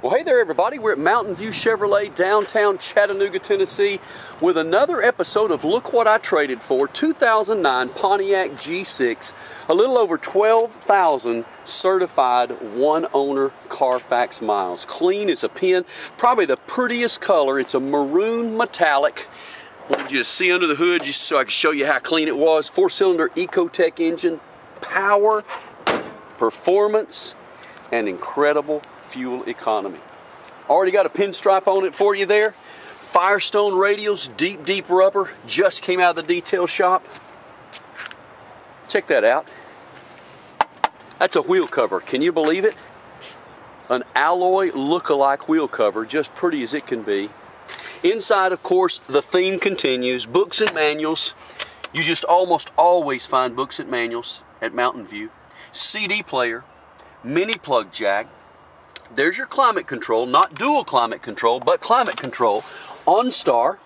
Well, hey there, everybody. We're at Mountain View Chevrolet, downtown Chattanooga, Tennessee, with another episode of Look What I Traded For 2009 Pontiac G6, a little over 12,000 certified one owner Carfax miles. Clean as a pin, probably the prettiest color. It's a maroon metallic. I wanted you to see under the hood just so I can show you how clean it was. Four cylinder Ecotec engine, power, performance, and incredible fuel economy. Already got a pinstripe on it for you there. Firestone radials, deep, deep rubber, just came out of the detail shop. Check that out. That's a wheel cover. Can you believe it? An alloy look-alike wheel cover, just pretty as it can be. Inside, of course, the theme continues. Books and manuals. You just almost always find books and manuals at Mountain View. CD player, mini plug jack, there's your climate control, not dual climate control, but climate control. OnStar,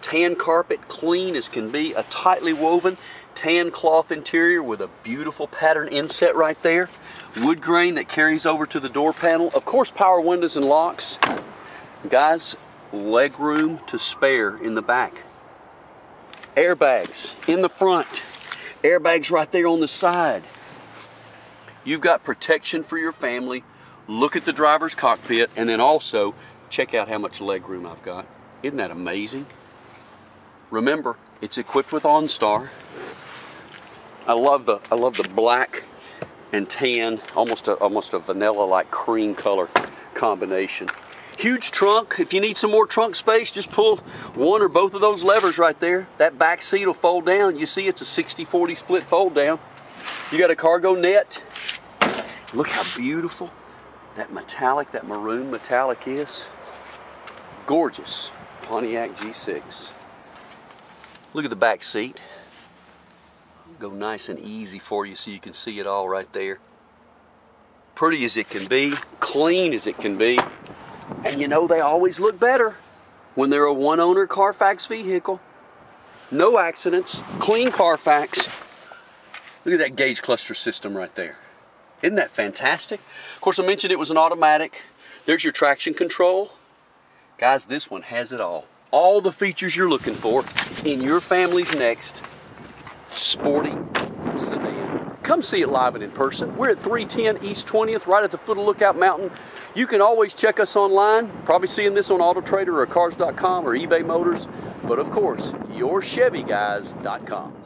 tan carpet, clean as can be, a tightly woven tan cloth interior with a beautiful pattern inset right there. Wood grain that carries over to the door panel. Of course, power windows and locks. Guys, leg room to spare in the back. Airbags in the front. Airbags right there on the side. You've got protection for your family. Look at the driver's cockpit and then also check out how much leg room I've got. Isn't that amazing? Remember, it's equipped with OnStar. I love the I love the black and tan, almost a, almost a vanilla-like cream color combination. Huge trunk. If you need some more trunk space, just pull one or both of those levers right there. That back seat will fold down. You see it's a 60-40 split fold down. You got a cargo net. Look how beautiful that metallic, that maroon metallic is. Gorgeous Pontiac G6. Look at the back seat. Go nice and easy for you so you can see it all right there. Pretty as it can be, clean as it can be. And you know they always look better when they're a one owner Carfax vehicle. No accidents, clean Carfax. Look at that gauge cluster system right there. Isn't that fantastic? Of course, I mentioned it was an automatic. There's your traction control. Guys, this one has it all. All the features you're looking for in your family's next sporty sedan. Come see it live and in person. We're at 310 East 20th, right at the foot of Lookout Mountain. You can always check us online, probably seeing this on AutoTrader or Cars.com or eBay Motors, but of course, yourChevyGuys.com.